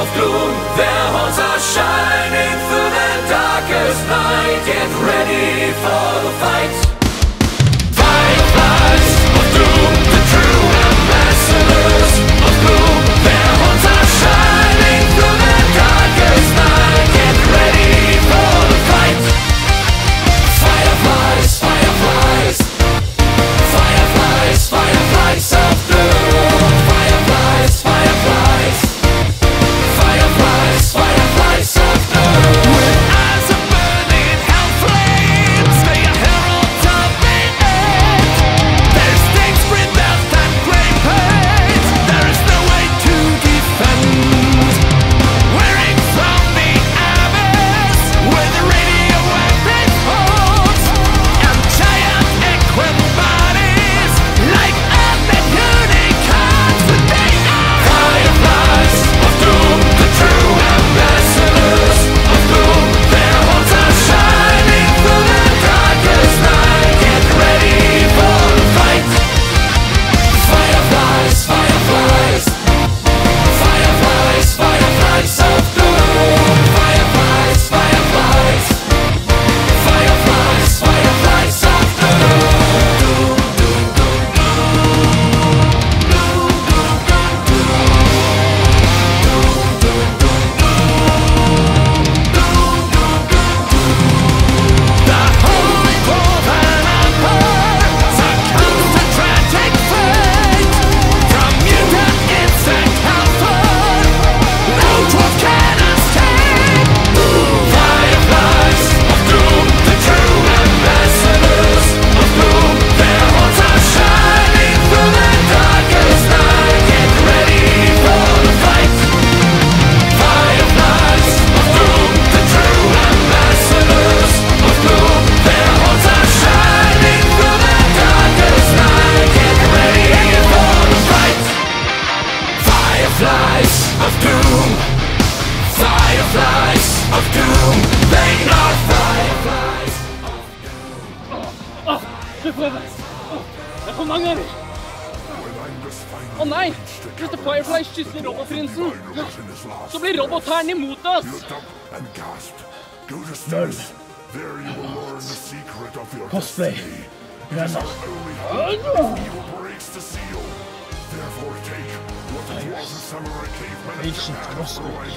of gloom. Their horns are shining through the darkest night. Get ready for the fight. Det er for mange her! Å oh, nei! Hvis The Firefly kysser robotprinsen, så blir robothæren imot oss! Null. Cosplay. Ah, Venner. Ancient cosplay.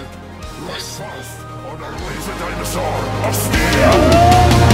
Yes. On our laser dinosaur of steel! Ah,